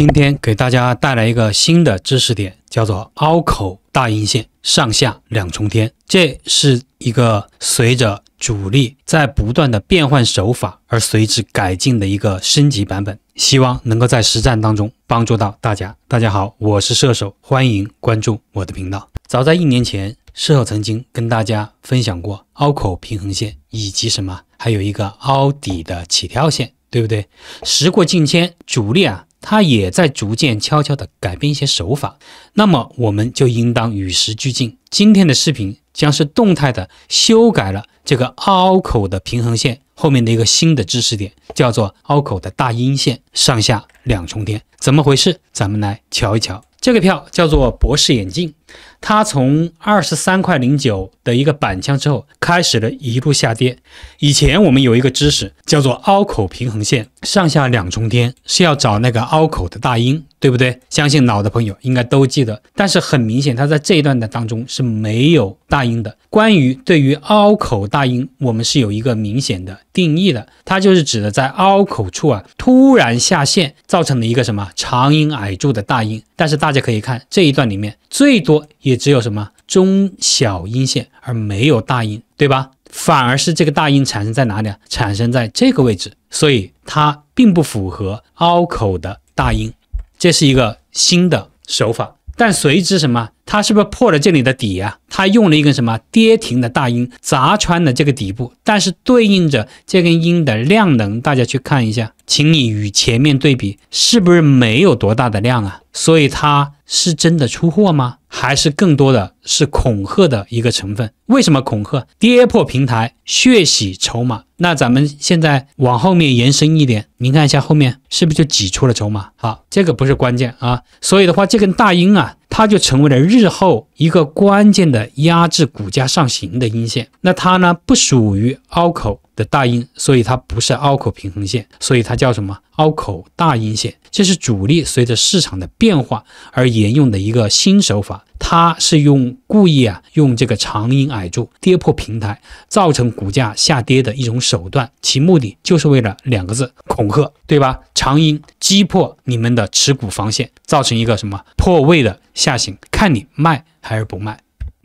今天给大家带来一个新的知识点，叫做凹口大阴线上下两重天。这是一个随着主力在不断的变换手法而随之改进的一个升级版本，希望能够在实战当中帮助到大家。大家好，我是射手，欢迎关注我的频道。早在一年前，射手曾经跟大家分享过凹口平衡线以及什么，还有一个凹底的起跳线，对不对？时过境迁，主力啊。它也在逐渐悄悄地改变一些手法，那么我们就应当与时俱进。今天的视频将是动态的修改了这个凹口的平衡线后面的一个新的知识点，叫做凹口的大阴线上下两重天，怎么回事？咱们来瞧一瞧。这个票叫做博士眼镜，它从二十三块零九的一个板枪之后，开始了一路下跌。以前我们有一个知识叫做凹口平衡线上下两重天，是要找那个凹口的大阴。对不对？相信老的朋友应该都记得，但是很明显，它在这一段的当中是没有大音的。关于对于凹口大音，我们是有一个明显的定义的，它就是指的在凹口处啊突然下陷，造成了一个什么长音矮柱的大音。但是大家可以看这一段里面，最多也只有什么中小阴线，而没有大阴，对吧？反而是这个大阴产生在哪里啊？产生在这个位置，所以它并不符合凹口的大阴。这是一个新的手法，但随之什么？它是不是破了这里的底啊？它用了一根什么跌停的大阴砸穿了这个底部，但是对应着这根阴的量能，大家去看一下，请你与前面对比，是不是没有多大的量啊？所以它是真的出货吗？还是更多的是恐吓的一个成分？为什么恐吓？跌破平台，血洗筹码。那咱们现在往后面延伸一点，您看一下后面是不是就挤出了筹码？好，这个不是关键啊。所以的话，这根大阴啊。它就成为了日后一个关键的压制股价上行的阴线。那它呢，不属于凹口的大阴，所以它不是凹口平衡线，所以它叫什么？凹口大阴线。这是主力随着市场的变化而沿用的一个新手法。它是用故意啊，用这个长阴矮柱跌破平台，造成股价下跌的一种手段。其目的就是为了两个字：恐吓，对吧？长阴击破你们的持股防线，造成一个什么破位的下行，看你卖还是不卖。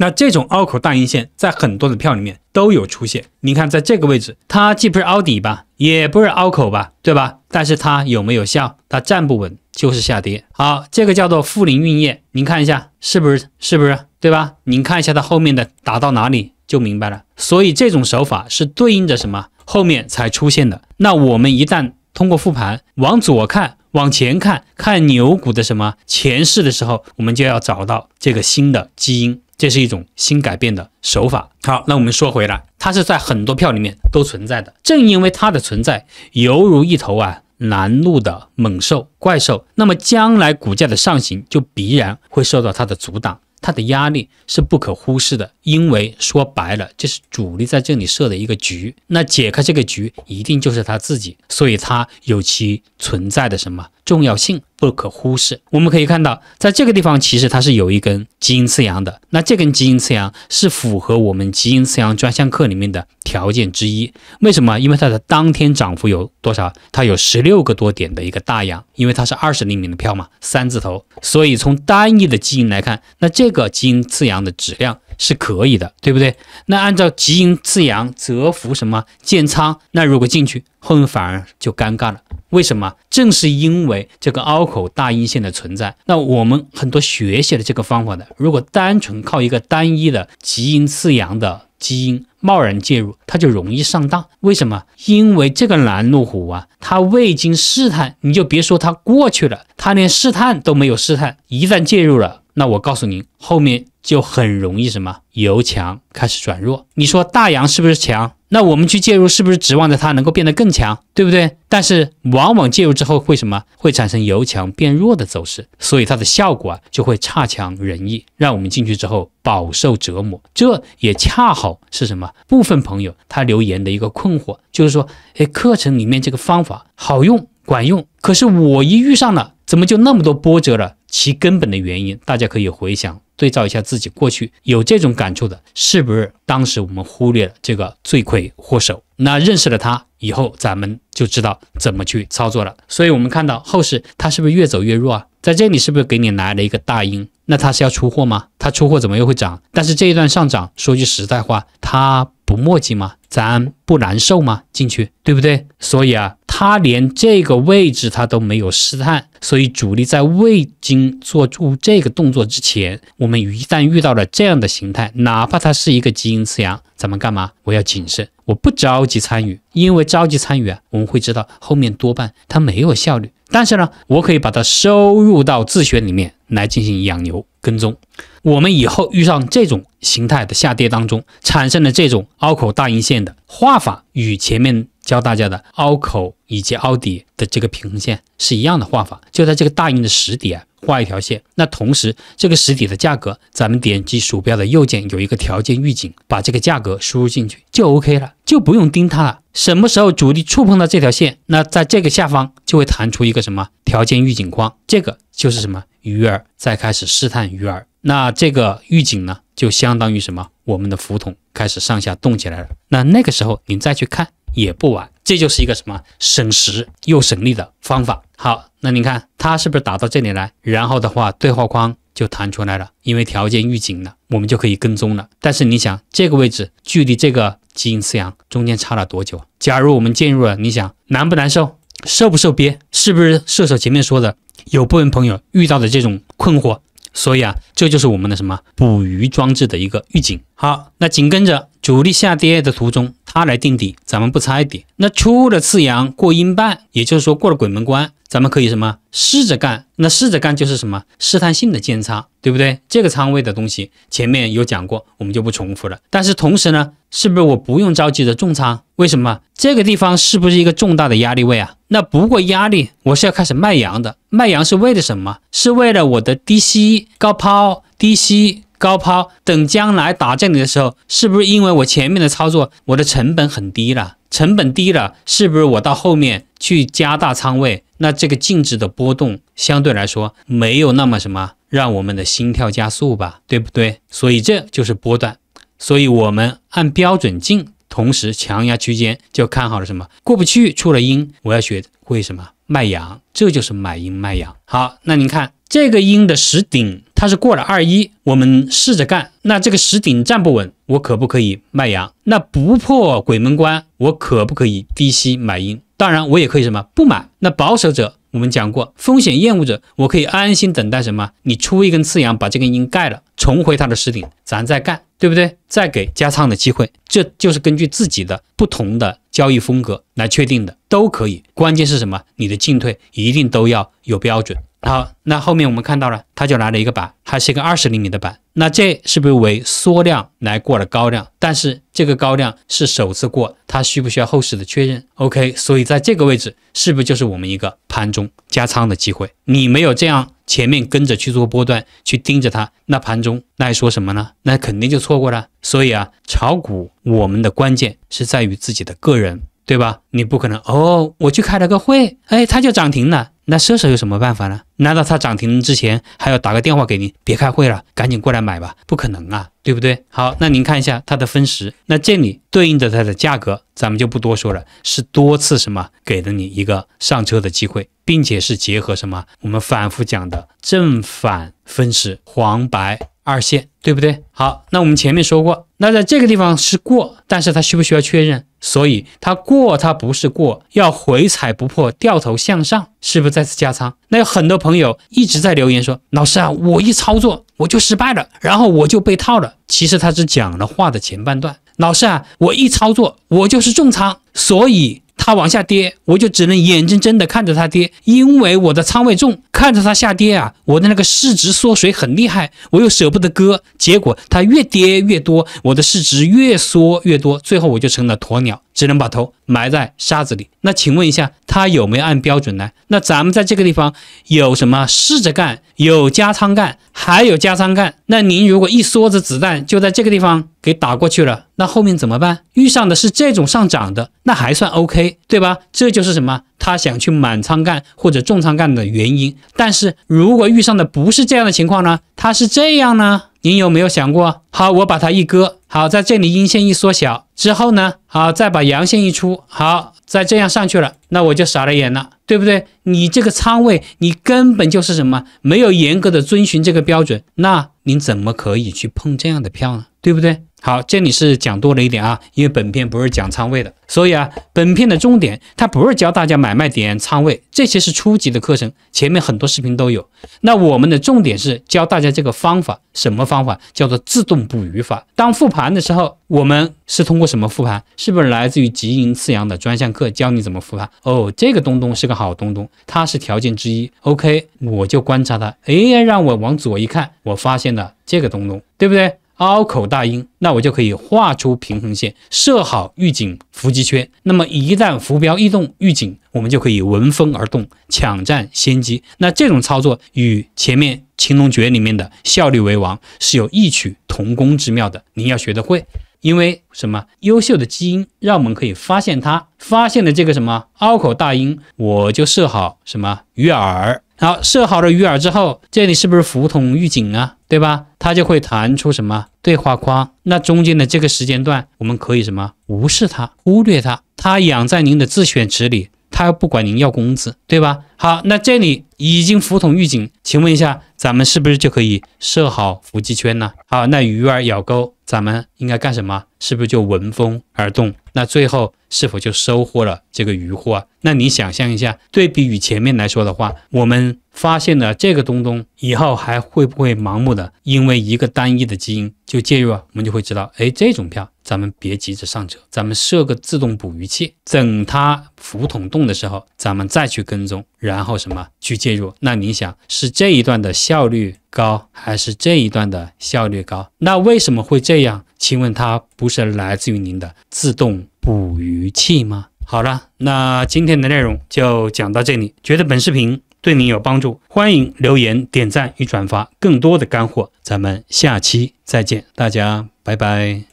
那这种凹口大阴线在很多的票里面都有出现。你看，在这个位置，它既不是凹底吧，也不是凹口吧，对吧？但是它有没有效？它站不稳，就是下跌。好，这个叫做富临运业，您看一下是不是？是不是？对吧？您看一下它后面的打到哪里就明白了。所以这种手法是对应着什么后面才出现的。那我们一旦通过复盘往左看。往前看看牛股的什么前世的时候，我们就要找到这个新的基因，这是一种新改变的手法。好，那我们说回来，它是在很多票里面都存在的。正因为它的存在，犹如一头啊拦路的猛兽怪兽，那么将来股价的上行就必然会受到它的阻挡。它的压力是不可忽视的，因为说白了，这是主力在这里设的一个局。那解开这个局，一定就是他自己，所以它有其存在的什么重要性。不可忽视。我们可以看到，在这个地方其实它是有一根基因次阳的。那这根基因次阳是符合我们基因次阳专项课里面的条件之一。为什么？因为它的当天涨幅有多少？它有十六个多点的一个大阳，因为它是二十厘米的票嘛，三字头。所以从单一的基因来看，那这个基因次阳的质量是可以的，对不对？那按照基因次阳蛰伏什么建仓，那如果进去后面反而就尴尬了。为什么？正是因为这个凹口大阴线的存在。那我们很多学习的这个方法的，如果单纯靠一个单一的基因次阳的基因贸然介入，它就容易上当。为什么？因为这个拦路虎啊，它未经试探，你就别说它过去了，它连试探都没有试探，一旦介入了，那我告诉您，后面就很容易什么由强开始转弱。你说大阳是不是强？那我们去介入，是不是指望着它能够变得更强，对不对？但是往往介入之后会什么？会产生由强变弱的走势，所以它的效果啊就会差强人意，让我们进去之后饱受折磨。这也恰好是什么？部分朋友他留言的一个困惑，就是说，哎，课程里面这个方法好用管用，可是我一遇上了，怎么就那么多波折了？其根本的原因，大家可以回想。对照一下自己过去有这种感触的，是不是当时我们忽略了这个罪魁祸首？那认识了他以后，咱们就知道怎么去操作了。所以，我们看到后市它是不是越走越弱啊？在这里是不是给你来了一个大阴？那它是要出货吗？它出货怎么又会涨？但是这一段上涨，说句实在话，它不墨迹吗？咱不难受吗？进去对不对？所以啊，它连这个位置它都没有试探，所以主力在未经做出这个动作之前，我们一旦遇到了这样的形态，哪怕它是一个基因次阳，咱们干嘛？我要谨慎，我不着急参与，因为着急参与啊，我们会知道后面多半它没有效率。但是呢，我可以把它收入到自选里面来进行养牛跟踪。我们以后遇上这种形态的下跌当中，产生的这种凹口大阴线的画法，与前面教大家的凹口以及凹底的这个平衡线是一样的画法，就在这个大阴的实底啊。画一条线，那同时这个实体的价格，咱们点击鼠标的右键有一个条件预警，把这个价格输入进去就 OK 了，就不用盯它了。什么时候主力触碰到这条线，那在这个下方就会弹出一个什么条件预警框，这个就是什么鱼饵，再开始试探鱼饵。那这个预警呢，就相当于什么？我们的浮筒开始上下动起来了。那那个时候你再去看也不晚。这就是一个什么省时又省力的方法。好，那你看它是不是打到这里来？然后的话，对话框就弹出来了，因为条件预警了，我们就可以跟踪了。但是你想，这个位置距离这个基因次阳中间差了多久？假如我们进入了，你想难不难受？受不受憋？是不是射手前面说的有部分朋友遇到的这种困惑？所以啊，这就是我们的什么捕鱼装置的一个预警。好，那紧跟着主力下跌的途中，它来定底，咱们不猜底。那出了次阳过阴半，也就是说过了鬼门关，咱们可以什么试着干？那试着干就是什么试探性的建仓，对不对？这个仓位的东西前面有讲过，我们就不重复了。但是同时呢，是不是我不用着急的重仓？为什么？这个地方是不是一个重大的压力位啊？那不过压力，我是要开始卖阳的。卖阳是为了什么？是为了我的低吸高抛，低吸高抛。等将来打这里的时候，是不是因为我前面的操作，我的成本很低了？成本低了，是不是我到后面去加大仓位？那这个净值的波动相对来说没有那么什么，让我们的心跳加速吧，对不对？所以这就是波段。所以我们按标准进。同时，强压区间就看好了什么？过不去，出了阴，我要学会什么？卖阳，这就是买阴卖阳。好，那您看这个阴的实顶，它是过了二一，我们试着干。那这个实顶站不稳，我可不可以卖阳？那不破鬼门关，我可不可以低吸买阴？当然，我也可以什么不买。那保守者。我们讲过，风险厌恶者，我可以安心等待什么？你出一根次阳，把这根阴盖了，重回它的实顶，咱再干，对不对？再给加仓的机会，这就是根据自己的不同的交易风格来确定的，都可以。关键是什么？你的进退一定都要有标准。好，那后面我们看到了，他就来了一个板，还是一个二十厘米的板。那这是不是为缩量来过了高量？但是这个高量是首次过，它需不需要后市的确认？OK，所以在这个位置是不是就是我们一个盘中加仓的机会？你没有这样前面跟着去做波段，去盯着它，那盘中那还说什么呢？那肯定就错过了。所以啊，炒股我们的关键是在于自己的个人。对吧？你不可能哦，我去开了个会，哎，它就涨停了。那射手有什么办法呢？难道他涨停之前还要打个电话给你，别开会了，赶紧过来买吧？不可能啊，对不对？好，那您看一下它的分时，那这里对应的它的价格，咱们就不多说了，是多次什么给了你一个上车的机会，并且是结合什么我们反复讲的正反分时黄白。二线对不对？好，那我们前面说过，那在这个地方是过，但是它需不需要确认？所以它过，它不是过，要回踩不破，掉头向上，是不是再次加仓？那有很多朋友一直在留言说，老师啊，我一操作我就失败了，然后我就被套了。其实他只讲了话的前半段，老师啊，我一操作我就是重仓，所以。它往下跌，我就只能眼睁睁的看着它跌，因为我的仓位重，看着它下跌啊，我的那个市值缩水很厉害，我又舍不得割，结果它越跌越多，我的市值越缩越多，最后我就成了鸵鸟。只能把头埋在沙子里。那请问一下，他有没有按标准来？那咱们在这个地方有什么试着干，有加仓干，还有加仓干。那您如果一梭子子弹就在这个地方给打过去了，那后面怎么办？遇上的是这种上涨的，那还算 OK，对吧？这就是什么？他想去满仓干或者重仓干的原因。但是如果遇上的不是这样的情况呢？他是这样呢？您有没有想过？好，我把它一割，好，在这里阴线一缩小之后呢，好，再把阳线一出，好，再这样上去了，那我就傻了眼了，对不对？你这个仓位，你根本就是什么？没有严格的遵循这个标准，那您怎么可以去碰这样的票呢？对不对？好，这里是讲多了一点啊，因为本片不是讲仓位的，所以啊，本片的重点它不是教大家买卖点、仓位，这些是初级的课程，前面很多视频都有。那我们的重点是教大家这个方法，什么方法？叫做自动捕鱼法。当复盘的时候，我们是通过什么复盘？是不是来自于极阴次阳的专项课教你怎么复盘？哦，这个东东是个好东东，它是条件之一。OK，我就观察它，哎，让我往左一看，我发现了这个东东，对不对？凹口大阴，那我就可以画出平衡线，设好预警伏击圈。那么一旦浮标异动预警，我们就可以闻风而动，抢占先机。那这种操作与前面青龙诀里面的效率为王是有异曲同工之妙的。您要学得会，因为什么？优秀的基因让我们可以发现它，发现了这个什么凹口大阴，我就设好什么鱼饵。好，设好了鱼饵之后，这里是不是浮筒预警啊？对吧？它就会弹出什么对话框？那中间的这个时间段，我们可以什么无视它，忽略它，它养在您的自选池里，它又不管您要工资，对吧？好，那这里已经浮筒预警，请问一下，咱们是不是就可以设好伏击圈呢？好，那鱼儿咬钩，咱们应该干什么？是不是就闻风而动？那最后是否就收获了这个鱼获？那你想象一下，对比与前面来说的话，我们发现了这个东东以后，还会不会盲目的因为一个单一的基因就介入啊？我们就会知道，哎，这种票咱们别急着上车，咱们设个自动捕鱼器，等它浮筒动的时候，咱们再去跟踪，然后什么去介入？那您想是这一段的效率高，还是这一段的效率高？那为什么会这样？请问它不是来自于您的自动捕鱼器吗？好了，那今天的内容就讲到这里。觉得本视频对您有帮助，欢迎留言、点赞与转发。更多的干货，咱们下期再见，大家拜拜。